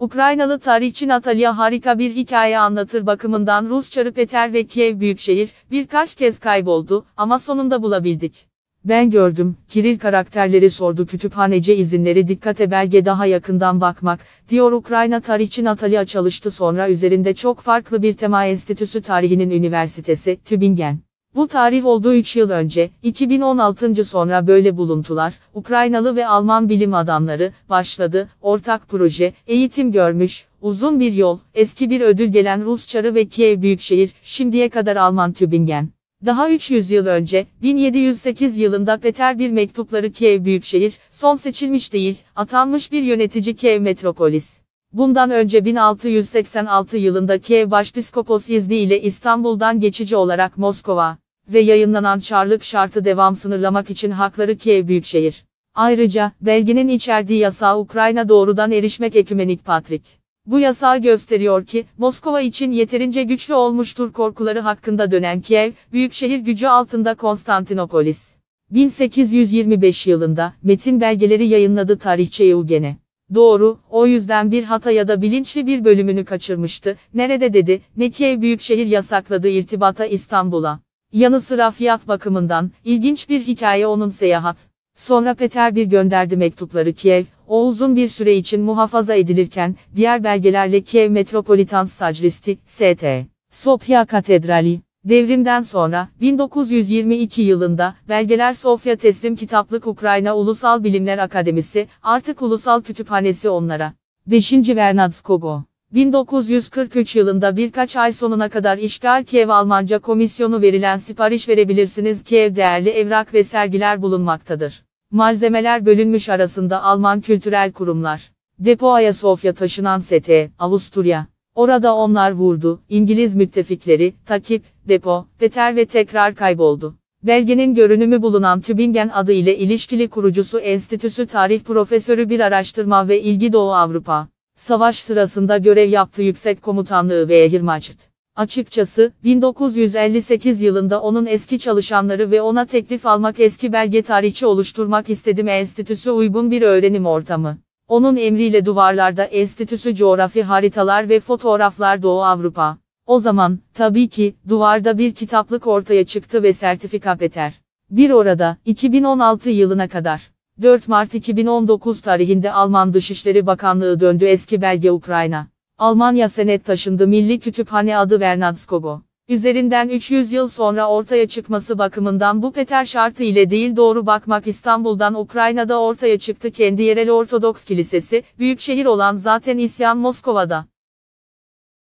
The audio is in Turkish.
Ukraynalı tarihçi Natalya harika bir hikaye anlatır bakımından Rus Çarı Peter ve Kiev Büyükşehir, birkaç kez kayboldu, ama sonunda bulabildik. Ben gördüm, Kiril karakterleri sordu kütüphanece izinleri dikkate belge daha yakından bakmak, diyor Ukrayna tarihçi Natalya çalıştı sonra üzerinde çok farklı bir tema enstitüsü tarihinin üniversitesi, Tübingen. Bu tarih olduğu 3 yıl önce, 2016. sonra böyle buluntular, Ukraynalı ve Alman bilim adamları, başladı, ortak proje, eğitim görmüş, uzun bir yol, eski bir ödül gelen Rus Çarı ve Kiev Büyükşehir, şimdiye kadar Alman Tübingen. Daha 300 yıl önce, 1708 yılında Peter bir mektupları Kiev Büyükşehir, son seçilmiş değil, atanmış bir yönetici Kiev Metropolis. Bundan önce 1686 yılında Kiev Başpiskopos izni ile İstanbul'dan geçici olarak Moskova ve yayınlanan Çarlık şartı devam sınırlamak için hakları Kiev Büyükşehir. Ayrıca, belgenin içerdiği yasağı Ukrayna doğrudan erişmek ekümenik patrik. Bu yasağı gösteriyor ki, Moskova için yeterince güçlü olmuştur korkuları hakkında dönen Kiev, büyükşehir gücü altında Konstantinopolis. 1825 yılında, metin belgeleri yayınladı tarihçi Eugene. Doğru, o yüzden bir hata ya da bilinçli bir bölümünü kaçırmıştı. Nerede dedi, Kiev büyükşehir yasakladığı irtibata İstanbul'a. Yanı sıra fiyat bakımından, ilginç bir hikaye onun seyahat. Sonra Peter bir gönderdi mektupları Kiev, o uzun bir süre için muhafaza edilirken, diğer belgelerle Kiev Metropolitan Sajristi, ST. Sofya Katedrali. Devrimden sonra, 1922 yılında, belgeler Sofya teslim kitaplık Ukrayna Ulusal Bilimler Akademisi, artık Ulusal Kütüphanesi onlara. 5. Vernadskogo. 1943 yılında birkaç ay sonuna kadar işgal Kiev Almanca komisyonu verilen sipariş verebilirsiniz Kiev değerli evrak ve sergiler bulunmaktadır. Malzemeler bölünmüş arasında Alman kültürel kurumlar. Depo Ayasofya taşınan sete, Avusturya. Orada onlar vurdu, İngiliz müttefikleri, takip, depo, Peter ve tekrar kayboldu. Belgenin görünümü bulunan Tübingen adı ile ilişkili kurucusu Enstitüsü Tarih Profesörü bir araştırma ve ilgi Doğu Avrupa. Savaş sırasında görev yaptığı yüksek komutanlığı ve Ehirmaçıt. Açıkçası, 1958 yılında onun eski çalışanları ve ona teklif almak eski belge tarihçi oluşturmak istedim enstitüsü uygun bir öğrenim ortamı. Onun emriyle duvarlarda enstitüsü coğrafi haritalar ve fotoğraflar Doğu Avrupa. O zaman, tabii ki, duvarda bir kitaplık ortaya çıktı ve sertifika Peter. Bir orada, 2016 yılına kadar. 4 Mart 2019 tarihinde Alman Dışişleri Bakanlığı döndü eski belge Ukrayna. Almanya senet taşındı Milli Kütüphane adı Vernadskogo. Üzerinden 300 yıl sonra ortaya çıkması bakımından bu Peter şartı ile değil doğru bakmak İstanbul'dan Ukrayna'da ortaya çıktı kendi yerel Ortodoks Kilisesi, büyük şehir olan zaten isyan Moskova'da.